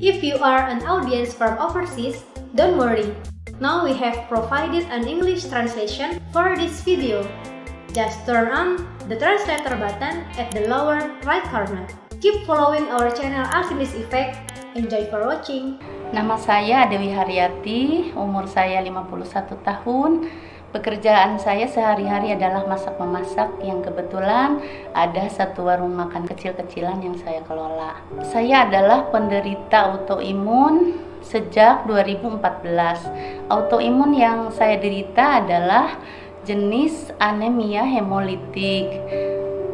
If you are an audience from overseas, don't worry. Now we have provided an English translation for this video. Just turn on the translator button at the lower right corner. Keep following our channel Alchemist Effect. Enjoy for watching. Nama saya Dewi Haryati, umur saya 51 tahun. Pekerjaan saya sehari-hari adalah masak-memasak yang kebetulan ada satu warung makan kecil-kecilan yang saya kelola. Saya adalah penderita autoimun sejak 2014. Autoimun yang saya derita adalah jenis anemia hemolitik.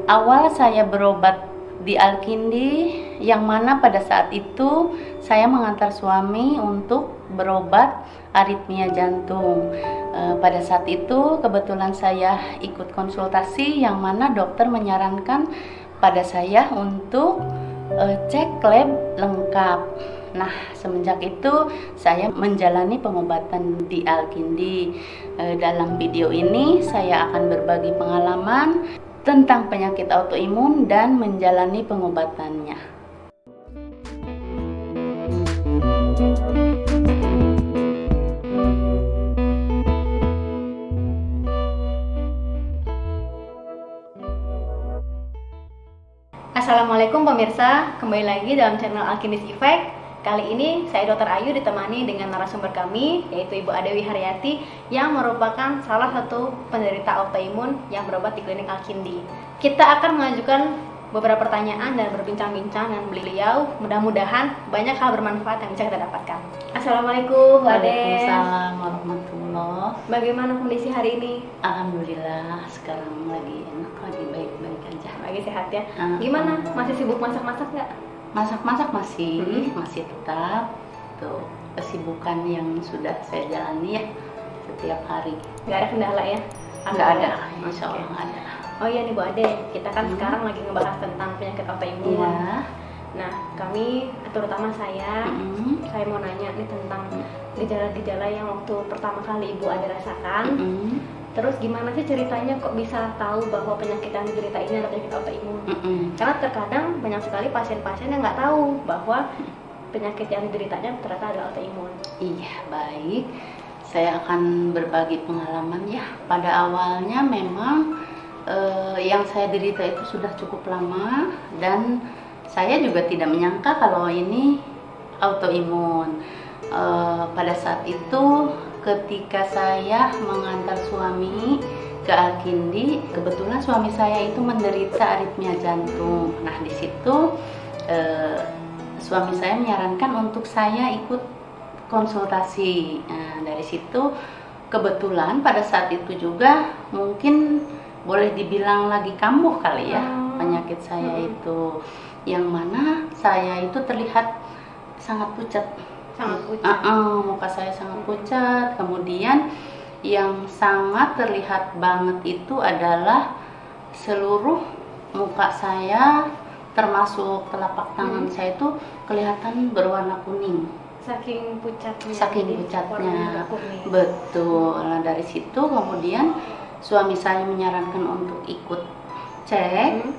Awal saya berobat di Alkindi yang mana pada saat itu saya mengantar suami untuk berobat aritmia jantung. E, pada saat itu kebetulan saya ikut konsultasi yang mana dokter menyarankan pada saya untuk e, cek lab lengkap. Nah, semenjak itu saya menjalani pengobatan di Alkindi. E, dalam video ini saya akan berbagi pengalaman tentang penyakit autoimun dan menjalani pengobatannya. Assalamualaikum pemirsa, kembali lagi dalam channel Alchemist Effect. Kali ini saya Dr. Ayu ditemani dengan narasumber kami yaitu Ibu Adewi Haryati yang merupakan salah satu penderita autoimun yang berobat di klinik Alkindi. Kita akan mengajukan beberapa pertanyaan dan berbincang-bincang dengan beliau. Mudah-mudahan banyak hal bermanfaat yang bisa kita dapatkan. Assalamualaikum. Waalaikumsalam warahmatullah. Bagaimana kondisi hari ini? Alhamdulillah sekarang lagi enak, lagi baik-baik aja. Lagi sehat ya? Ah, Gimana? ah. Masih sibuk masak-masak nggak? Masak-masak masih, Mhm. masih tetap tuh kesibukan yang sudah saya jalani ya setiap hari. Nggak ada kendala ya? Nggak ada, insya Allah nggak ada. Oh iya nih Bu Ade, kita kan Hmm. sekarang lagi ngebahas tentang penyakit autoimun. Iya. Nah, kami terutama saya, Mhm. saya mau nanya nih tentang Hmm. gejala-gejala yang waktu pertama kali Ibu Ade rasakan. Mhm. Terus gimana sih ceritanya kok bisa tahu bahwa penyakit yang diderita ini adalah penyakit autoimun? Mhm. Karena terkadang banyak sekali pasien-pasien yang nggak tahu bahwa penyakit yang dideritanya ternyata adalah autoimun. Iya, baik. Saya akan berbagi pengalaman ya. Pada awalnya memang eh, yang saya derita itu sudah cukup lama dan saya juga tidak menyangka kalau ini autoimun. Eh, pada saat itu ketika saya mengantar suami ke Alkindi, kebetulan suami saya itu menderita aritmia jantung. Nah, di situ eh, suami saya menyarankan untuk saya ikut konsultasi. Nah, dari situ kebetulan pada saat itu juga mungkin boleh dibilang lagi kambuh kali ya Hmm. penyakit saya Hmm. itu yang mana saya itu terlihat sangat pucat. Sangat pucat. Ah, ah, muka saya sangat pucat. Kemudian yang sangat terlihat banget itu adalah seluruh muka saya termasuk telapak tangan Hmm. saya itu kelihatan berwarna kuning. Saking pucatnya. Saking pucatnya. Betul. Nah, dari situ kemudian suami saya menyarankan untuk ikut cek. Hmm.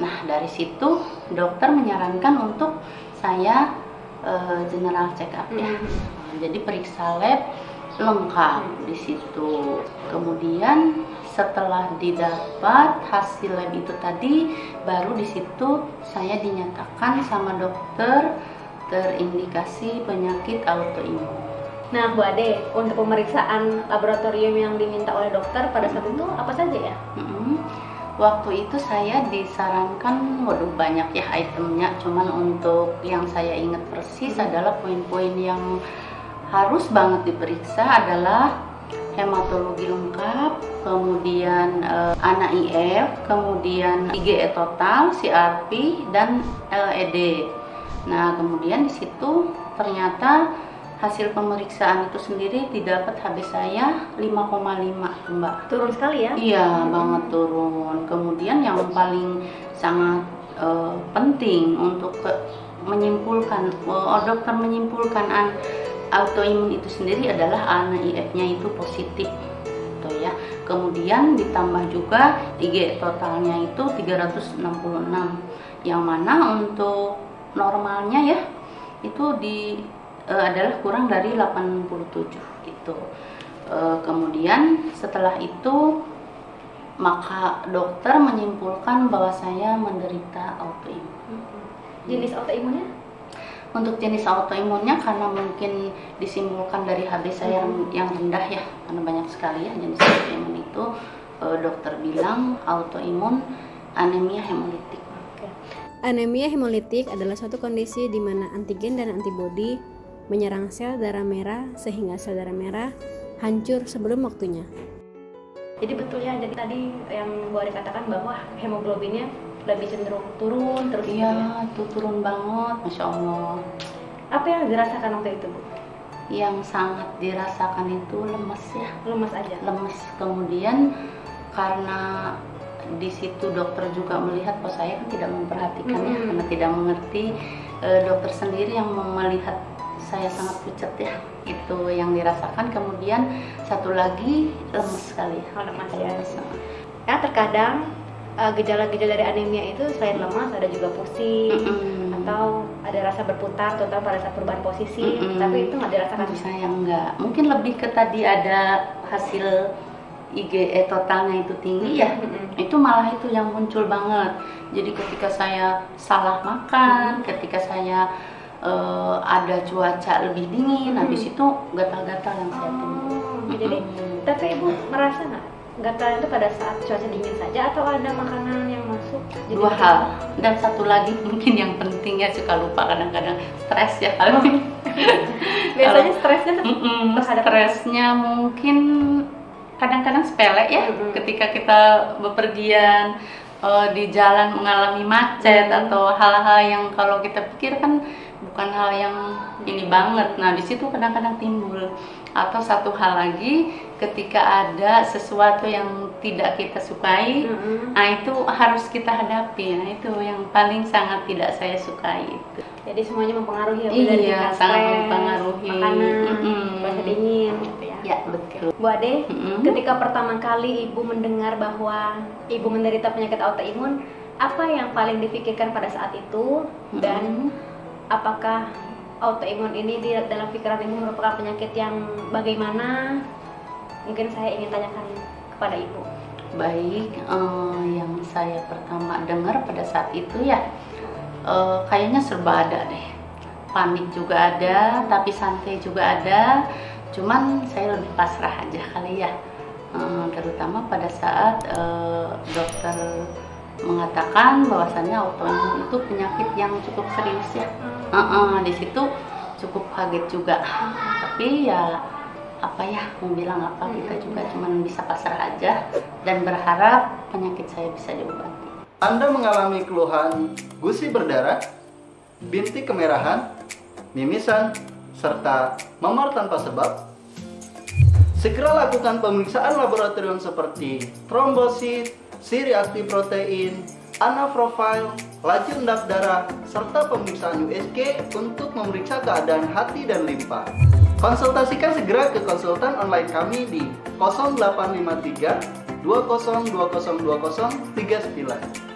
Nah, dari situ dokter menyarankan untuk saya eh, general check up ya. Hmm. Jadi periksa lab lengkap Hmm. di situ. Kemudian setelah didapat hasil lab itu tadi, baru di situ saya dinyatakan sama dokter terindikasi penyakit autoimun. Nah, Bu Ade, untuk pemeriksaan laboratorium yang diminta oleh dokter pada saat itu apa saja ya? Waktu itu saya disarankan, waduh banyak ya itemnya, cuman untuk yang saya ingat persis adalah poin-poin yang harus banget diperiksa adalah hematologi lengkap, kemudian eh, ANA IF, kemudian IgE total, CRP, dan LED. Nah, kemudian di situ ternyata hasil pemeriksaan itu sendiri didapat HB saya 5,5 Mbak. Turun sekali ya? Iya Hmm. banget turun. Kemudian yang paling sangat eh, penting untuk ke- menyimpulkan, oh, dokter menyimpulkan an- autoimun itu sendiri adalah ANA-IF-nya itu positif, gitu ya. Kemudian ditambah juga IG totalnya itu 366, yang mana untuk normalnya ya itu di uh, adalah kurang dari 87 gitu. Uh, kemudian setelah itu maka dokter menyimpulkan bahwa saya menderita autoimun. Jenis autoimunnya? Untuk jenis autoimunnya karena mungkin disimpulkan dari HB saya hmm. yang rendah ya, karena banyak sekali ya jenis autoimun itu uh, dokter bilang autoimun anemia hemolitik. Anemia hemolitik adalah suatu kondisi di mana antigen dan antibodi menyerang sel darah merah sehingga sel darah merah hancur sebelum waktunya. Jadi betul ya, jadi tadi yang Bu Ari katakan bahwa hemoglobinnya lebih cenderung turun terus iya ya? itu turun banget masya allah apa yang dirasakan waktu itu bu yang sangat dirasakan itu lemes ya lemes aja lemes kemudian karena di situ dokter juga melihat bahwa saya kan tidak memperhatikan mm -hmm. ya karena tidak mengerti e, dokter sendiri yang melihat saya sangat pucat ya. Itu yang dirasakan. Kemudian satu lagi lemes sekali. Oh, lemes ya ya terkadang uh, gejala-gejala dari anemia itu selain lemas ada juga pusing mm -hmm. atau ada rasa berputar terutama pada saat perubahan posisi. Mm -hmm. tapi itu nggak dirasakan? Saya enggak mungkin lebih ke tadi ada hasil IgE totalnya itu tinggi ya. Mm -hmm. itu malah itu yang muncul banget. Jadi ketika saya salah makan mm -hmm. ketika saya uh, ada cuaca lebih dingin hmm. habis itu gatal-gatal yang saya temui. Oh, jadi tapi ibu merasa nggak gatal itu pada saat cuaca dingin saja atau ada makanan yang masuk? Jadi Dua hal dan satu lagi mungkin yang penting ya suka lupa kadang-kadang stres ya kalau oh. biasanya stresnya terhadap stresnya mungkin kadang-kadang sepele ya mm -hmm. ketika kita bepergian uh, di jalan mengalami macet mm -hmm. atau hal-hal yang kalau kita pikir kan bukan hal yang ini banget. Nah, di situ kadang-kadang timbul atau satu hal lagi ketika ada sesuatu yang tidak kita sukai, mm-hmm. nah itu harus kita hadapi. Nah, itu yang paling sangat tidak saya sukai itu. Jadi semuanya mempengaruhi ya, iya, sangat stress, mempengaruhi makanan, mm-hmm. dingin gitu ya. Ya, betul. Bu Ade, mm-hmm. ketika pertama kali Ibu mendengar bahwa Ibu menderita penyakit autoimun, apa yang paling dipikirkan pada saat itu dan apakah autoimun ini di dalam pikiran ibu merupakan penyakit yang bagaimana? Mungkin saya ingin tanyakan kepada ibu. Baik, uh, yang saya pertama dengar pada saat itu ya, uh, kayaknya serba ada deh. Panik juga ada, tapi santai juga ada. Cuman saya lebih pasrah aja kali ya, uh, terutama pada saat uh, dokter mengatakan bahwasannya autoimun itu penyakit yang cukup serius ya. Uh -uh, di situ cukup kaget juga. Tapi ya apa ya mau bilang apa kita juga cuma bisa pasrah aja dan berharap penyakit saya bisa diobati. Anda mengalami keluhan gusi berdarah, bintik kemerahan, mimisan, serta memar tanpa sebab? Segera lakukan pemeriksaan laboratorium seperti trombosit, si reaktif protein, anaprofil, laju endap darah, serta pemeriksaan USG untuk memeriksa keadaan hati dan limpa. Konsultasikan segera ke konsultan online kami di 0853 202020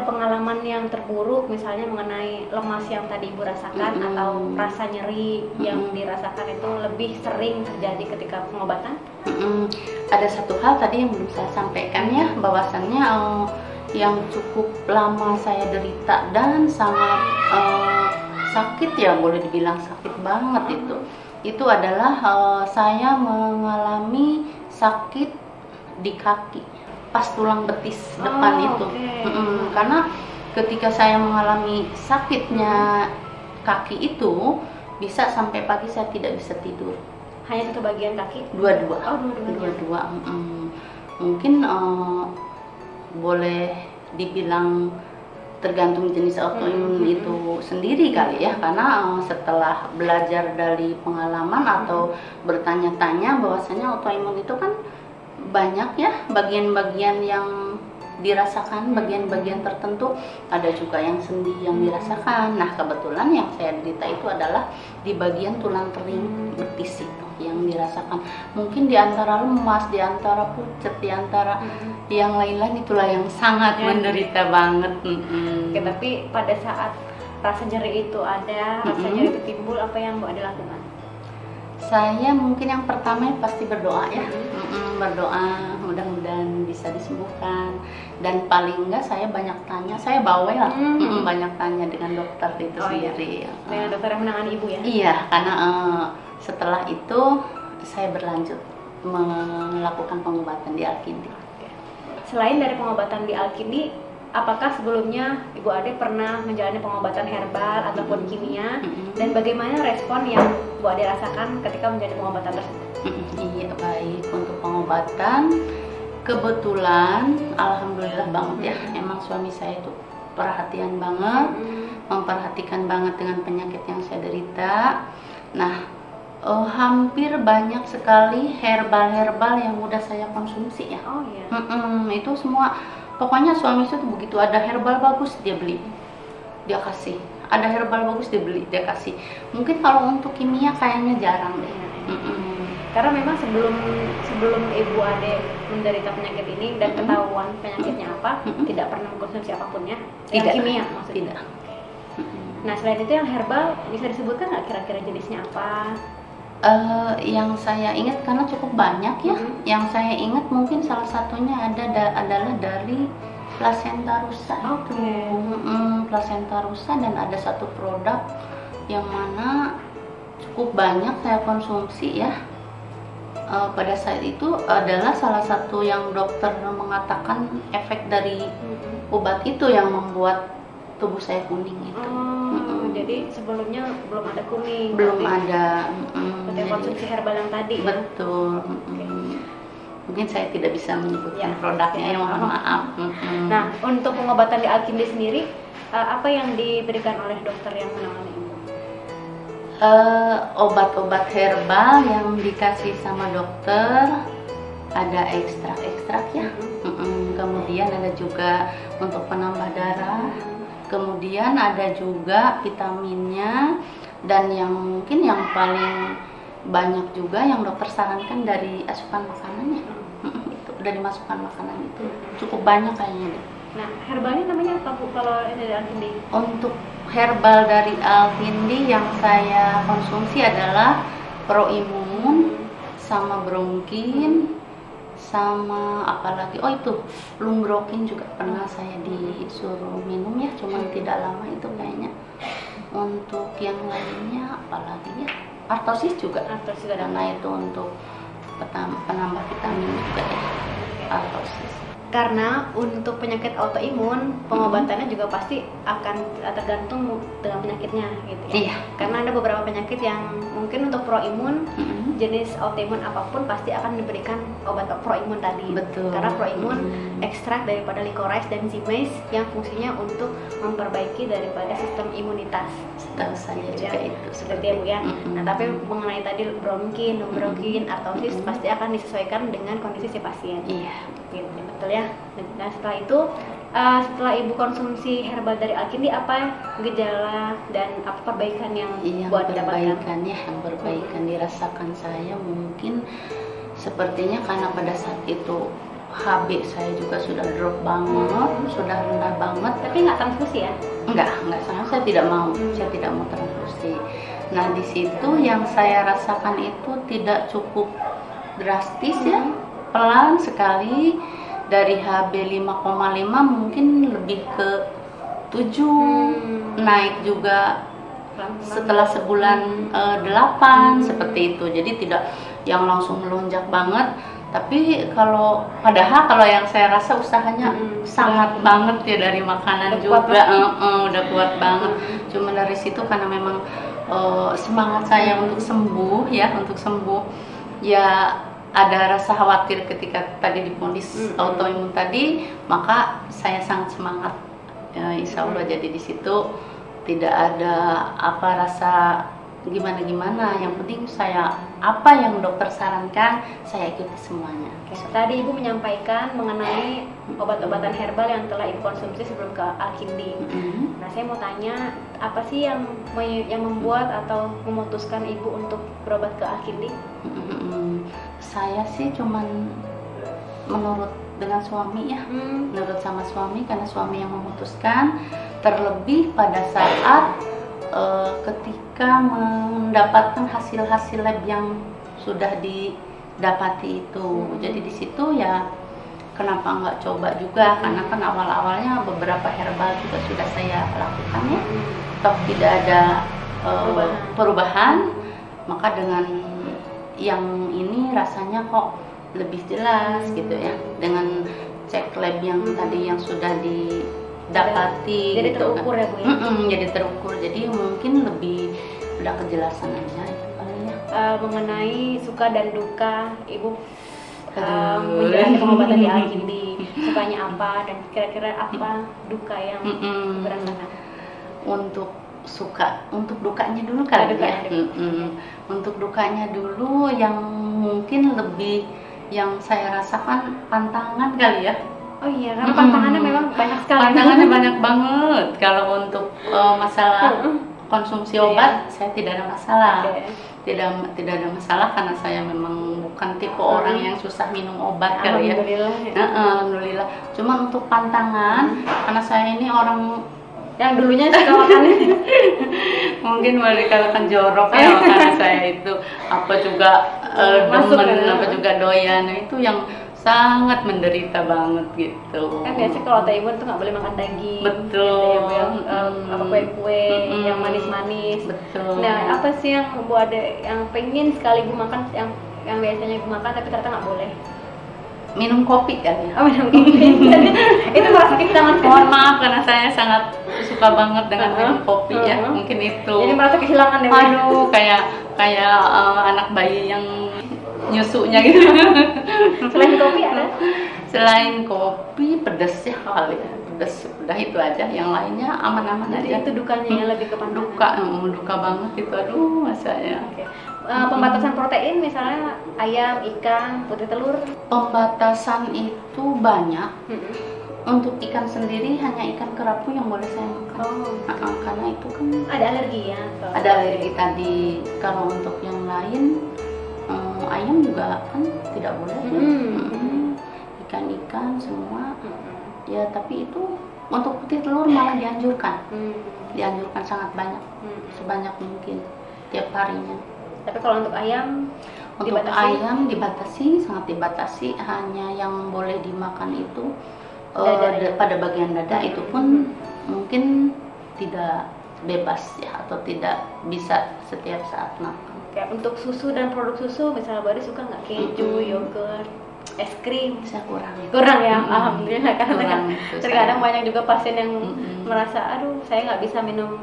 ada pengalaman yang terburuk misalnya mengenai lemas yang tadi ibu rasakan mm -hmm. atau rasa nyeri mm -hmm. yang dirasakan itu lebih sering terjadi ketika pengobatan? Mm -hmm. Ada satu hal tadi yang belum saya sampaikan ya bahwasannya uh, yang cukup lama saya derita dan sangat uh, sakit ya boleh dibilang sakit banget itu itu adalah uh, saya mengalami sakit di kaki pas tulang betis oh, depan itu. Okay. mm -mm, karena ketika saya mengalami sakitnya kaki itu bisa sampai pagi saya tidak bisa tidur. Hanya satu bagian kaki? Dua-dua. Oh dua-dua dua-dua mm -mm. mungkin uh, boleh dibilang tergantung jenis autoimun hmm, itu sendiri kali ya. Karena uh, setelah belajar dari pengalaman hmm. atau bertanya-tanya bahwasanya autoimun itu kan banyak ya bagian-bagian yang dirasakan bagian-bagian tertentu ada juga yang sendi yang dirasakan nah kebetulan yang saya derita itu adalah di bagian tulang kering betis itu yang dirasakan mungkin di antara lemas di antara pucat di antara yang lain-lain itulah yang sangat Ya. menderita banget Mm-mm. Oke, tapi pada saat rasa nyeri itu ada, rasa Mm-mm. nyeri itu timbul, apa yang Bu Ade lakukan? Saya mungkin yang pertama pasti berdoa ya, berdoa mudah-mudahan bisa disembuhkan. Dan paling enggak saya banyak tanya, saya bawel lah, Mhm. Mm-mm, banyak tanya dengan dokter itu Oh, iya. sendiri. Dengan dokter yang menangani Ibu ya? Iya, karena eh, setelah itu saya berlanjut melakukan pengobatan di Alkindi. Selain dari pengobatan di Alkindi, apakah sebelumnya Ibu Ade pernah menjalani pengobatan herbal ataupun kimia? Dan bagaimana respon yang Bu Ade rasakan ketika menjalani pengobatan tersebut? Iya baik untuk pengobatan kebetulan alhamdulillah banget ya emang suami saya itu perhatian banget memperhatikan banget dengan penyakit yang saya derita. Nah, eh, hampir banyak sekali herbal-herbal yang udah saya konsumsi ya. Oh iya. Mm-mm, itu semua pokoknya suami tuh begitu ada herbal bagus dia beli, dia kasih. Ada herbal bagus dia beli, dia kasih. Mungkin kalau untuk kimia kayaknya jarang deh. Mm-mm. Karena memang sebelum sebelum Ibu Ade menderita penyakit ini dan ketahuan penyakitnya apa, tidak pernah mengkonsumsi apa pun ya? Tidak. Yang kimia maksudnya. Tidak. Nah selain itu yang herbal bisa disebutkan nggak kira-kira jenisnya apa? Eh, yang saya ingat karena cukup banyak ya. Mhm. Yang saya ingat mungkin salah satunya ada da- adalah dari placenta rusa. Oke. Mm-mm, placenta rusa dan ada satu produk yang mana cukup banyak saya konsumsi ya. Eh, pada saat itu adalah salah satu yang dokter mengatakan efek dari obat itu yang membuat tubuh saya kuning itu. Oh, Mm-mm. Jadi sebelumnya belum ada kuning. Belum berarti ada. jadi- konsumsi herbal yang tadi. ya? Betul. mm-mm. Mungkin saya tidak bisa menyebutkan Ya, produknya ya, mohon maaf. maaf. mm-mm. Nah untuk pengobatan di Alkindi sendiri, eh, apa yang diberikan oleh dokter yang menangani Ibu? Eh, obat-obat herbal yang dikasih sama dokter ada ekstrak-ekstrak ya. Mm-mm. Kemudian ada juga untuk penambah darah. Kemudian ada juga vitaminnya dan yang mungkin yang paling banyak juga yang dokter sarankan dari asupan makanannya. Itu dari masukan makanan itu cukup banyak kayaknya deh. Nah herbalnya namanya apa Bu kalau dari Alkindi? Untuk herbal dari Alkindi yang saya konsumsi adalah Proimun sama Bronkin sama apalagi oh itu Lumbrokin juga pernah saya disuruh minum ya cuman tidak lama itu kayaknya. Untuk yang lainnya apalagi ya artosis juga. Ada? karena itu untuk penambah vitamin juga ya artosis Karena untuk penyakit autoimun pengobatannya juga pasti akan tergantung dengan penyakitnya gitu ya. iya. Karena ada beberapa penyakit yang mungkin untuk proimun Mm-mm. jenis autoimun apa pun pasti akan diberikan obat proimun tadi. betul Karena proimun Mm. ekstrak daripada licorice dan zimase yang fungsinya untuk memperbaiki daripada sistem imunitas. Setahu saya Gitu juga ya. itu Seperti ya Bu ya. Mm-mm. Nah, tapi mengenai tadi bronkin, bronkin, artrosis Mm-mm. pasti akan disesuaikan dengan kondisi si pasien. iya Gitu, betul ya. Nah, setelah itu eh, setelah Ibu konsumsi herbal dari Alkindi apa gejala dan apa perbaikan yang yang buat perbaikannya yang perbaikan dirasakan saya mungkin sepertinya karena pada saat itu HB saya juga sudah drop banget sudah rendah banget. Tapi nggak transfusi ya? enggak enggak sama saya tidak mau Hmm. saya tidak mau transfusi. Nah di situ yang saya rasakan itu tidak cukup drastis ya pelan sekali dari HB 5,5 mungkin lebih ke 7 naik juga setelah sebulan eh, delapan seperti itu. Jadi tidak yang langsung melonjak banget. Tapi kalau padahal kalau yang saya rasa usahanya Mm-mm. sangat banget ya dari makanan Udah kuat juga banget. eh, eh, udah kuat banget. Cuma dari situ karena memang eh, semangat saya untuk sembuh ya untuk sembuh ya ada rasa khawatir ketika tadi diponis Mm-mm. autoimun tadi maka saya sangat semangat Ya, insya Allah jadi di situ tidak ada apa rasa gimana gimana yang penting saya apa yang dokter sarankan saya ikuti semuanya Oke, Tadi Ibu menyampaikan mengenai obat-obatan herbal yang telah Ibu konsumsi sebelum ke Alkindi. Mm-mm. Nah, saya mau tanya, apa sih yang yang membuat atau memutuskan Ibu untuk berobat ke Alkindi? Mm-mm. Saya sih cuman menurut dengan suami ya. Hmm, menurut sama suami karena suami yang memutuskan. Terlebih pada saat eh, ketika mendapatkan hasil-hasil lab yang sudah didapati itu. Jadi di situ ya kenapa nggak coba juga? Karena kan awal-awalnya beberapa herbal juga sudah saya lakukan ya. Toh tidak ada eh, Perubahan. perubahan. Maka dengan yang ini rasanya kok lebih jelas gitu ya dengan cek lab yang Hmm. tadi yang sudah didapati Jadi gitu terukur kan. ya Bu ya? Mm-mm, jadi terukur jadi mungkin lebih udah kejelasan aja ya Eh, mengenai suka dan duka Ibu Aduh. menjalani pengobatan di Alkindi. Sukanya apa dan kira-kira apa duka yang Mm-mm. dirasakan? untuk suka untuk dukanya dulu kali ya dulu. Mm-mm. untuk dukanya dulu yang mungkin lebih yang saya rasakan pantangan kali ya Oh iya, karena pantangannya memang banyak sekali. pantangannya banyak banget kalau untuk eh, masalah konsumsi Iya. obat saya tidak ada masalah Oke. tidak tidak ada masalah karena saya memang bukan tipe orang yang susah minum obat kali ya Alhamdulillah. ya. Nah, alhamdulillah cuma untuk pantangan karena saya ini orang Yang dulunya suka makan mungkin dikatakan jorok ya makanan saya itu apa juga demen ya. apa juga doyan itu yang sangat menderita banget gitu kan biasa kalau autoimun tuh nggak boleh makan daging Betul. gitu ya, yang, Mm. apa kue-kue Mm-mm. yang manis-manis betul nah apa sih yang bu ada yang pengen sekali bu makan yang yang biasanya bu makan tapi ternyata nggak boleh minum kopi kali ya? Oh minum kopi. Jadi, itu merasa kehilangan mohon maaf karena saya sangat suka banget dengan minum Uh-uh. kopi ya. Uh-uh. mungkin itu. Jadi merasa kehilangan ya Bu? aduh kayak kayak eh, anak bayi yang nyusunya gitu. Selain kopi ada? Selain kopi pedas ya kali ya. Pedas udah itu aja. Yang lainnya aman-aman aja. itu dukanya yang lebih ke pandangan duka mm, duka banget itu. Aduh masanya Oke. Eh, pembatasan protein misalnya ayam, ikan, putih telur. pembatasan itu banyak Mm-mm. untuk ikan sendiri hanya ikan kerapu yang boleh saya makan Oh, Uh-uh, karena itu kan ada alergi ya? atau- ada alergi tadi kalau untuk yang lain eh, ayam juga kan tidak boleh ya. Mm. Mm-mm. ikan-ikan semua Mm-mm. ya tapi itu untuk putih telur malah dianjurkan Mm. dianjurkan sangat banyak Mm. sebanyak mungkin tiap harinya Tapi kalau untuk ayam untuk Dibatasi? ayam dibatasi sangat dibatasi hanya yang boleh dimakan itu Dada ya? pada bagian dada itu pun mungkin tidak bebas ya atau tidak bisa setiap saat makan kayak untuk susu dan produk susu misalnya Bari suka nggak keju, Mm-mm. yogurt, es krim? saya kurang Kurang ya, Mm-mm. alhamdulillah karena Kurang terkadang saya. banyak juga pasien yang Mm-mm. merasa aduh saya nggak bisa minum.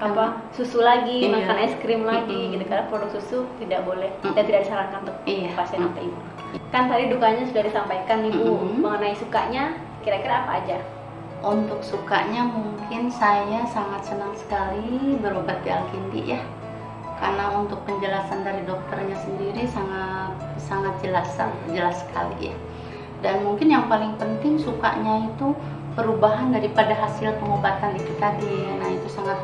Apa susu lagi, Iya. makan es krim lagi Mm-mm. gitu karena produk susu tidak boleh Mm-mm. dan tidak disarankan untuk Iya. pasien Mm. autoimun. Kan tadi dukanya sudah disampaikan nih Bu Mm-mm. mengenai sukanya, kira-kira apa aja? Untuk sukanya mungkin saya sangat senang sekali berobat di Alkindi ya. Karena untuk penjelasan dari dokternya sendiri sangat sangat jelas jelas sekali ya. Dan mungkin yang paling penting sukanya itu perubahan daripada hasil pengobatan itu tadi. Nah, itu sangat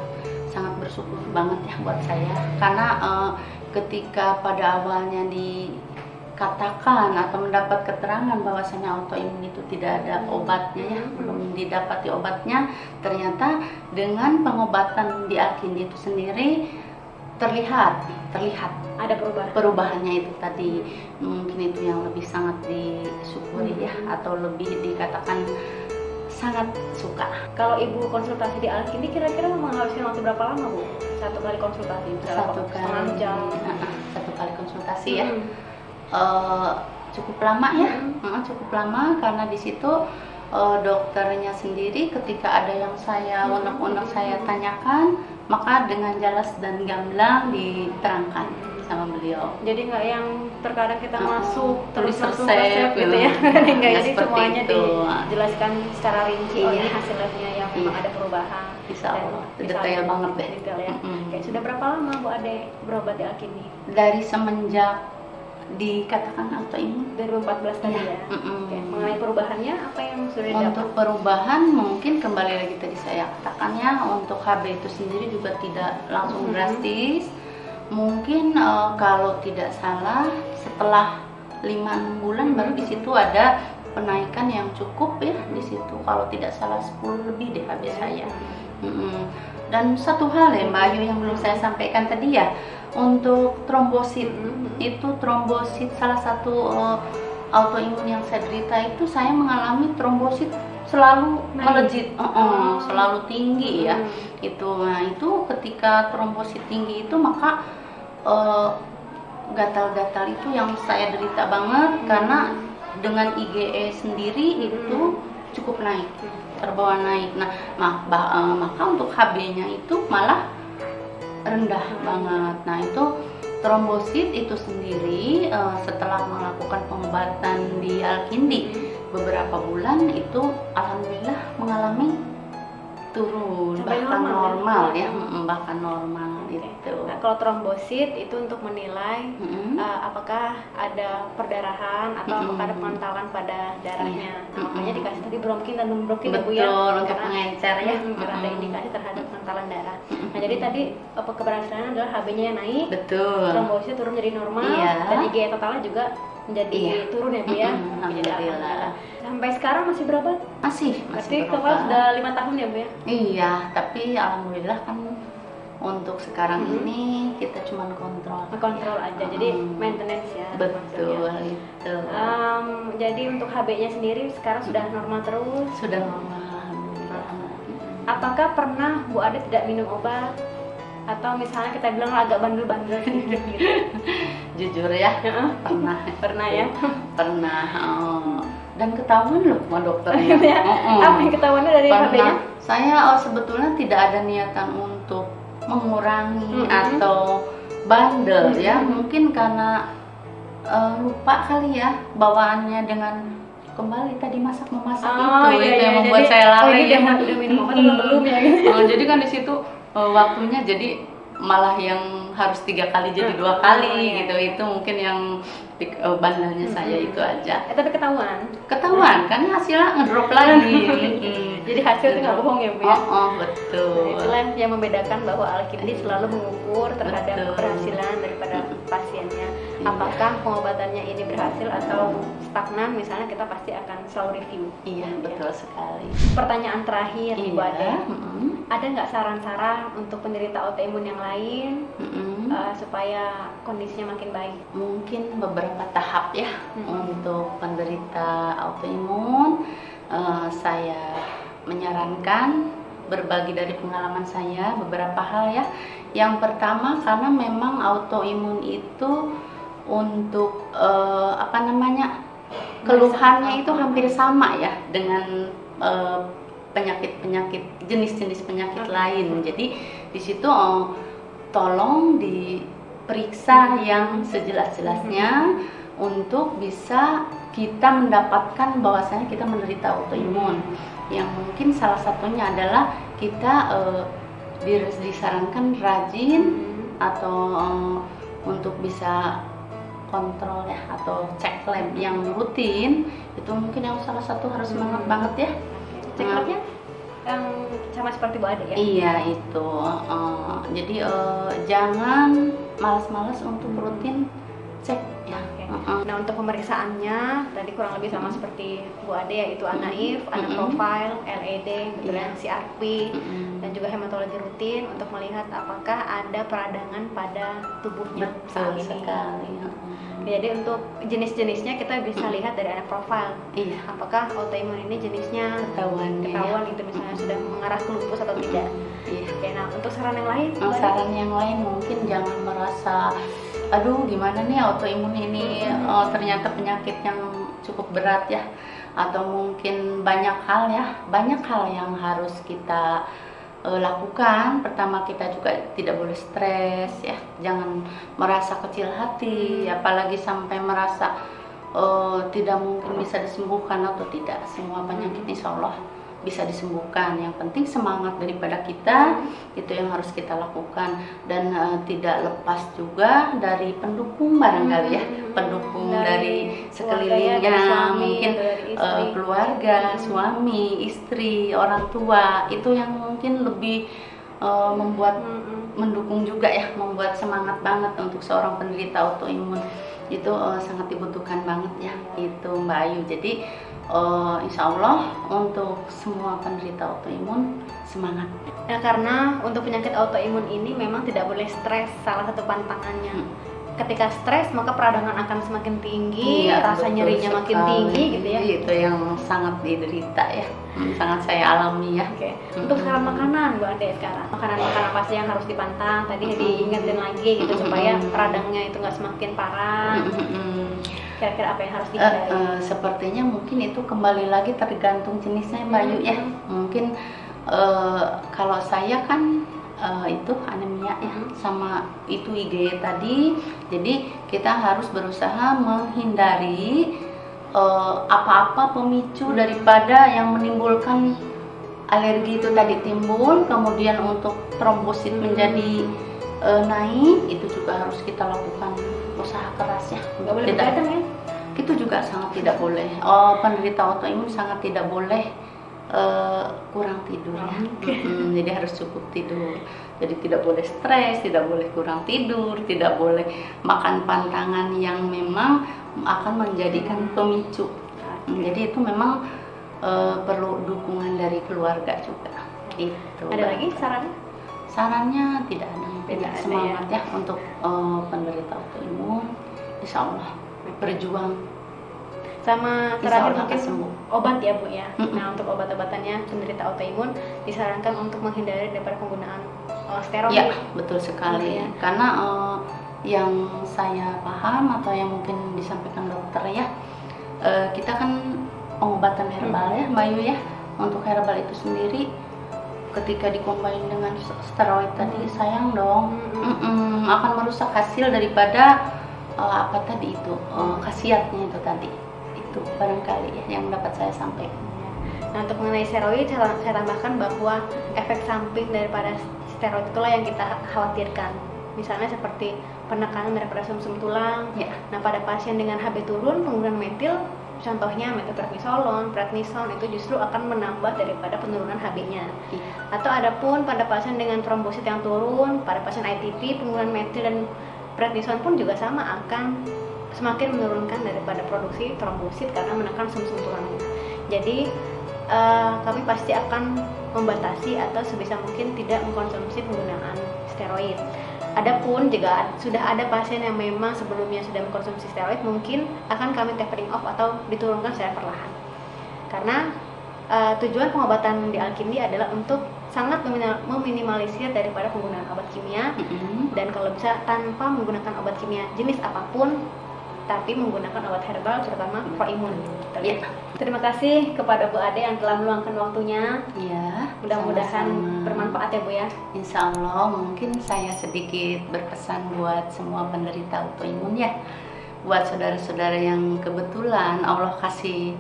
sangat bersyukur banget ya buat saya. Karena eh, ketika pada awalnya dikatakan atau mendapat keterangan bahwasanya autoimun itu tidak ada obatnya ya belum didapati obatnya ternyata dengan pengobatan di Alkindi itu sendiri terlihat terlihat Ada perubahan? perubahannya itu tadi mungkin itu yang lebih sangat disyukuri ya atau lebih dikatakan sangat suka Kalau ibu konsultasi di Alkindi kira-kira menghabiskan waktu berapa lama bu? Satu kali konsultasi? Misalnya satu kali jam? Satu kali konsultasi ya Hmm. Eh, cukup lama ya Hmm. Mm, cukup lama karena di situ eh, dokternya sendiri ketika ada yang saya unek-unek saya tanyakan maka dengan jelas dan gamblang diterangkan sama beliau. Jadi nggak yang terkadang kita Oh, masuk tulis resep, resep gitu gitu. ya. Nggak, jadi semuanya itu. dijelaskan secara rinci. Oh Iya. ini hasil labnya yang memang Iya. ada perubahan. Dan Allah, bisa detail banget deh. Detail ya. Mm-mm. Oke, sudah berapa lama Bu Ade berobat di Alkindi? Dari semenjak dikatakan autoimun 2014 tadi Iya. ya. Mm-mm. Oke, mengenai perubahannya apa yang sudah Untuk perubahan mungkin kembali lagi tadi saya katakan ya untuk HB itu sendiri juga tidak langsung Mhm. drastis. Mungkin eh, kalau tidak salah setelah 5 bulan baru di situ ada penaikan yang cukup ya di situ. Kalau tidak salah 10 lebih deh HB saya. Mm-mm. Dan satu hal ya Mbak Ayu yang belum saya sampaikan tadi ya untuk trombosit Mhm. itu trombosit salah satu uh, autoimun yang saya derita itu saya mengalami trombosit selalu melejit, Uh-uh, Oh. selalu tinggi ya Hmm. Itu. Nah itu ketika trombosit tinggi itu maka uh, gatal-gatal itu yang saya derita banget Hmm. karena dengan IgE sendiri Hmm. itu cukup naik terbawa naik. Nah, ma- ba- eh, maka untuk HB-nya itu malah rendah banget. Nah, itu trombosit itu sendiri eh, setelah melakukan pengobatan di Alkindi beberapa bulan itu alhamdulillah mengalami turun Sampai bahkan normal ya? normal ya, Mm, bahkan normal Oke. itu. Nah, kalau trombosit itu untuk menilai Mm-mm. uh, apakah ada perdarahan atau Mm-mm. apakah ada pengentalan pada darahnya. Iya. Nah, makanya Mm-mm. dikasih tadi bromkin dan bromkin ya Bu Betul, ya. untuk Karena- pengencer ya. Mm, karena ada indikasi terhadap pengentalan darah. Mm-mm. Nah, jadi tadi apa keberhasilannya adalah HB-nya yang naik, betul. trombosit turun jadi normal Iya. dan IgE totalnya juga menjadi Iya. turun ya Bu ya. Oke, jadi alhamdulillah. Sampai sekarang masih berobat? Masih, Berarti masih total berobat. sudah lima tahun ya Bu ya? Iya, tapi alhamdulillah kan untuk sekarang Mhm. ini kita cuma kontrol. Kontrol aja, jadi Hmm. maintenance ya. Betul maksudnya. itu. Um, jadi untuk HB-nya sendiri sekarang sudah normal terus. Sudah normal. Apakah pernah Bu Ade tidak minum obat? Atau misalnya kita bilang agak bandel-bandel sedikit gitu? Jujur ya, pernah Pernah ya? pernah oh. dan ketahuan loh sama dokternya. Ya. Oh, oh. Apa yang ketahuannya dari pernah saya oh, sebetulnya tidak ada niatan untuk mengurangi Mhm. atau bandel ya Mhm. mungkin karena eh, lupa kali ya bawaannya dengan kembali tadi masak memasak Oh, itu iya, itu iya, yang membuat jadi, saya oh, lalai ini ya. minum obat atau Mhm. belum ya? Gitu. Oh, jadi kan di situ eh, waktunya jadi malah yang harus tiga kali jadi dua kali Oh, iya, gitu itu mungkin yang di- eh, bandelnya saya Mhm. itu aja Eh, tapi ketahuan. ketahuan kan hasilnya ngedrop lagi Mhm. Jadi hasil itu nggak bohong ya Bu ya? Oh, oh betul. Nah, itulah yang membedakan bahwa Alkindi selalu mengukur terhadap Betul. keberhasilan daripada pasiennya. Iya. Apakah pengobatannya ini berhasil atau stagnan? Misalnya kita pasti akan selalu review. Iya, Ya. betul sekali. Pertanyaan terakhir nih Bu Ade. Iya. mm-mm, Ada nggak saran-saran untuk penderita autoimun yang lain mm-mm. uh, supaya kondisinya makin baik? Mungkin beberapa tahap ya Mm-mm. untuk penderita autoimun. eh, saya menyarankan berbagi dari pengalaman saya beberapa hal ya. Yang pertama karena memang autoimun itu untuk eh, apa namanya keluhannya itu hampir sama ya dengan eh, penyakit-penyakit jenis-jenis penyakit lain. Jadi di situ eh, tolong diperiksa yang sejelas-jelasnya untuk bisa kita mendapatkan bahwasanya kita menderita autoimun. Yang mungkin salah satunya adalah kita eh, dir- disarankan rajin atau eh, untuk bisa kontrol ya atau cek lab yang rutin itu mungkin yang salah satu harus Hmm. semangat banget ya Cek labnya yang sama seperti Bu Ade ya? iya itu eh, jadi eh, jangan malas-malas untuk rutin cek ya. Heeh. Nah untuk pemeriksaannya tadi kurang lebih sama seperti Bu Ade yaitu anaif, ana Mm-mm. profile, LED, Iya. ya, CRP, Mm-mm. dan juga hematologi rutin untuk melihat apakah ada peradangan pada tubuhnya betul saat ini. sekali Jadi untuk jenis-jenisnya kita bisa lihat dari ana profile. iya Apakah autoimun ini jenisnya ketahuan ya. ketahuan itu misalnya sudah mengarah ke lupus atau tidak. iya Oke, nah untuk saran yang lain, Ade? saran yang lain mungkin jangan merasa aduh gimana nih autoimun ini? Oh, ternyata penyakit yang cukup berat ya. Atau mungkin banyak hal ya. Banyak hal yang harus kita uh, lakukan. Pertama kita juga tidak boleh stres ya. Jangan merasa kecil hati. Apalagi sampai merasa uh, tidak mungkin bisa disembuhkan atau tidak. Semua penyakit insya Allah bisa disembuhkan. Yang penting semangat daripada kita itu yang harus kita lakukan dan uh, tidak lepas juga dari pendukung barangkali ya, hmm. pendukung dari, dari sekelilingnya, suami, mungkin dari uh, keluarga, hmm. suami, istri, orang tua itu yang mungkin lebih uh, membuat hmm. mendukung juga ya, membuat semangat banget untuk seorang penderita autoimun itu uh, sangat dibutuhkan banget ya itu Mbak Ayu. Jadi uh, insya Allah untuk semua penderita autoimun semangat. Nah karena untuk penyakit autoimun ini memang tidak boleh stres salah satu pantangannya. Hmm. Ketika stres maka peradangan akan semakin tinggi, iya, rasa nyerinya sekali. makin tinggi gitu ya. Itu yang sangat diderita ya, hmm, sangat saya alami ya. Oke. Okay. Hmm. Untuk saran makanan Bu Ade sekarang, makanan-makanan pasti yang harus dipantang. Tadi hmm. diingetin lagi gitu hmm. supaya peradangnya itu nggak semakin parah. Hmm. Kira-kira apa yang harus dihindari? Uh, uh, sepertinya mungkin itu kembali lagi tergantung jenisnya Mbak Yu ya. Hmm. Mungkin uh, kalau saya kan uh, itu anemia ya hmm. sama itu IG tadi. Jadi kita harus berusaha menghindari apa-apa uh, pemicu hmm. daripada yang menimbulkan alergi itu tadi timbul, kemudian untuk trombosit hmm. menjadi uh, naik itu juga harus kita lakukan usaha keras ya nggak boleh tidak, begadang ya itu juga sangat tidak boleh. Oh penderita autoimun sangat tidak boleh uh, kurang tidur ya. Okay. hmm, jadi harus cukup tidur. Jadi tidak boleh stres tidak boleh kurang tidur tidak boleh makan pantangan yang memang akan menjadikan pemicu. Hmm, jadi itu memang uh, perlu dukungan dari keluarga juga. Itu ada lagi sarannya sarannya tidak ada tidak semangat ya. ya untuk uh, penderita autoimun insya Allah berjuang sama terakhir mungkin sembuh. obat ya bu ya mm -mm. nah untuk obat-obatannya penderita autoimun disarankan untuk menghindari daripada penggunaan uh, steroid ya betul sekali ya. karena uh, yang saya paham atau yang mungkin disampaikan dokter ya uh, kita kan pengobatan herbal hmm. ya Mbak Yu ya untuk herbal itu sendiri ketika dikombin dengan steroid tadi sayang dong. Mm -mm, akan merusak hasil daripada uh, apa tadi itu uh, khasiatnya itu tadi. Itu barangkali ya yang dapat saya sampaikan. Nah untuk mengenai steroid saya, saya tambahkan bahwa efek samping daripada steroid itulah yang kita khawatirkan. Misalnya seperti penekanan daripada sumsum tulang. Ya. nah pada pasien dengan HB turun penggunaan metil contohnya metoprednisolon, prednison itu justru akan menambah daripada penurunan HB-nya. Iya. Atau adapun pada pasien dengan trombosit yang turun, pada pasien ITP penggunaan metil dan prednison pun juga sama akan semakin menurunkan daripada produksi trombosit karena menekan sumsum tulangnya. Jadi uh, kami pasti akan membatasi atau sebisa mungkin tidak mengkonsumsi penggunaan steroid. Adapun jika sudah ada pasien yang memang sebelumnya sudah mengkonsumsi steroid, mungkin akan kami tapering off atau diturunkan secara perlahan. Karena uh, tujuan pengobatan di alkimi adalah untuk sangat meminimalisir daripada penggunaan obat kimia mm -hmm. dan kalau bisa tanpa menggunakan obat kimia jenis apa pun tapi menggunakan obat herbal terutama proimun. Ya. Terima kasih kepada Bu Ade yang telah meluangkan waktunya. Iya. Mudah-mudahan bermanfaat ya Bu ya. Insya Allah mungkin saya sedikit berpesan buat semua penderita autoimun ya. Buat saudara-saudara yang kebetulan Allah kasih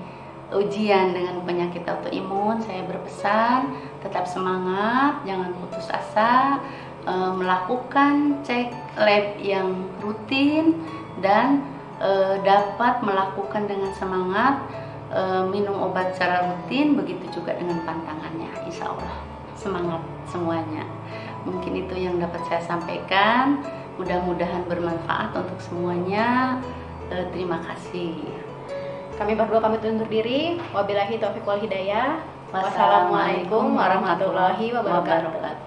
ujian dengan penyakit autoimun, saya berpesan tetap semangat, jangan putus asa, eh, melakukan cek lab yang rutin dan e, dapat melakukan dengan semangat e, minum obat secara rutin begitu juga dengan pantangannya insya Allah. Semangat semuanya. Mungkin itu yang dapat saya sampaikan. Mudah-mudahan bermanfaat untuk semuanya. E, terima kasih. Kami berdua pamit undur diri. Wabillahi taufiq wal hidayah. Wassalamualaikum warahmatullahi wabarakatuh